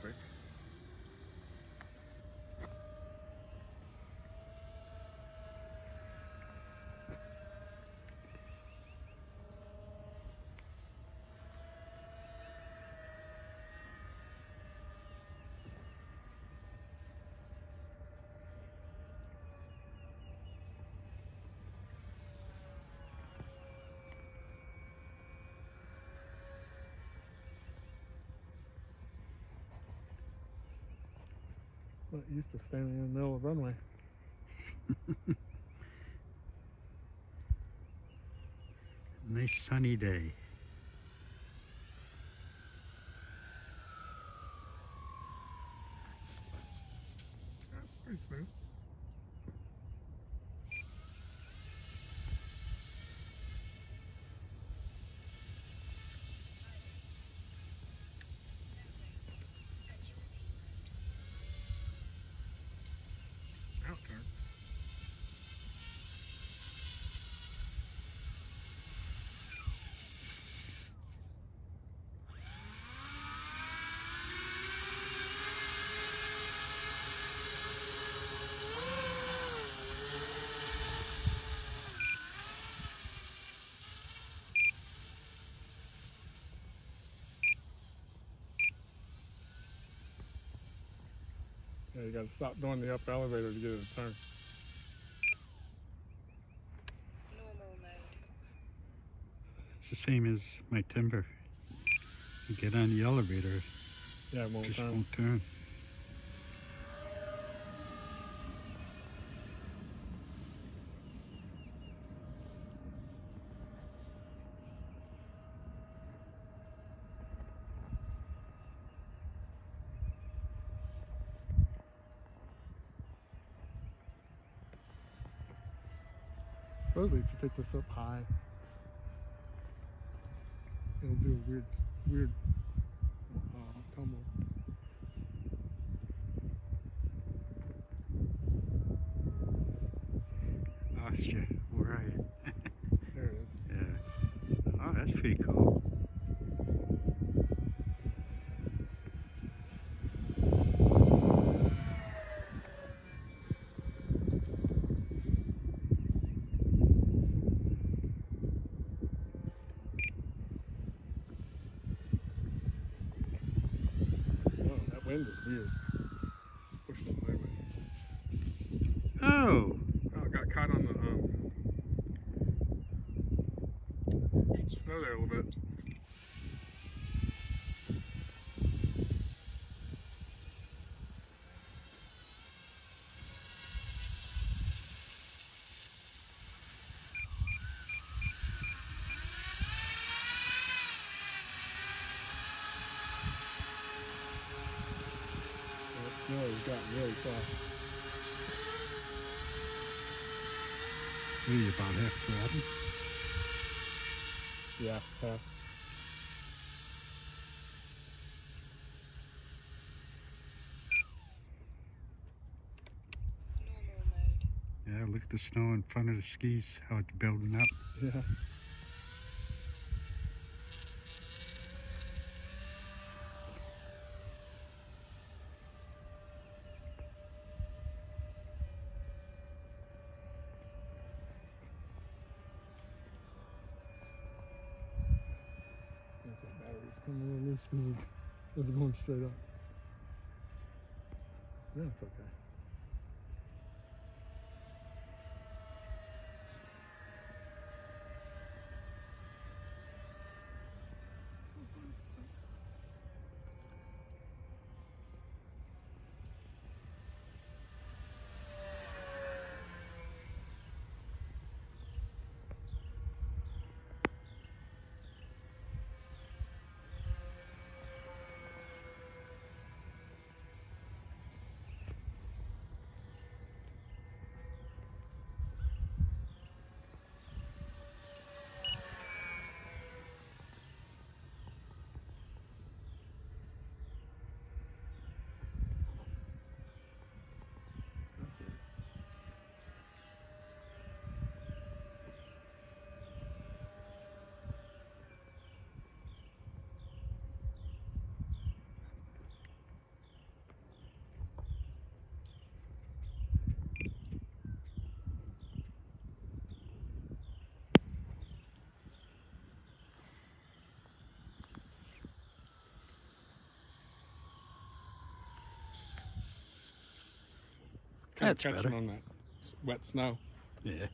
quick. Not used to standing in the middle of the runway. Nice sunny day. Pretty smooth. Out turn. Yeah, you gotta stop doing the up elevator to get it to turn. Normal mode. It's the same as my timber. You get on the elevator, Yeah, it it won't just turn. won't turn. Supposedly, if you take this up high, it'll do a weird, weird uh, tumble. Lost you. Where are you? There it is. Yeah. Oh, that's pretty cool. Whoa, that wind is weird. Push it my way. Oh, Oh, it got caught on the um, snow there a little bit. That snow has gotten really soft. what are you about half frozen? Yeah, half. Normal mode. Yeah, look at the snow in front of the skis, how it's building up. Yeah. think coming a because it's going straight up. Yeah, it's okay. Of That's catching better. on that wet snow. Yeah,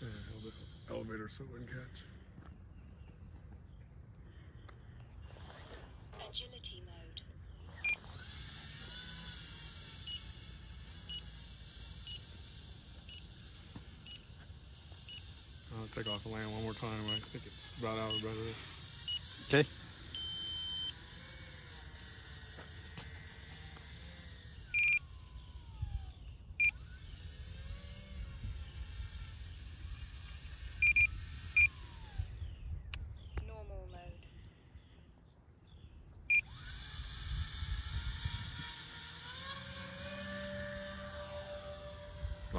held the elevator so it wouldn't catch. Agility mode. I'll take off the land one more time. I think it's about out of the battery. Okay.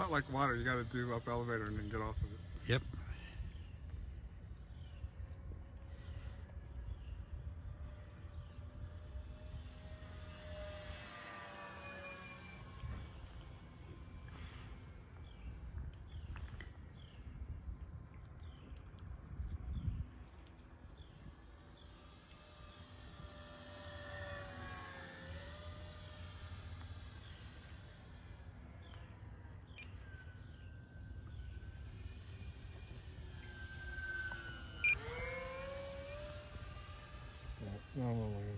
Lot like water, you got to do up elevator and then get off of it. Yeah, normal land.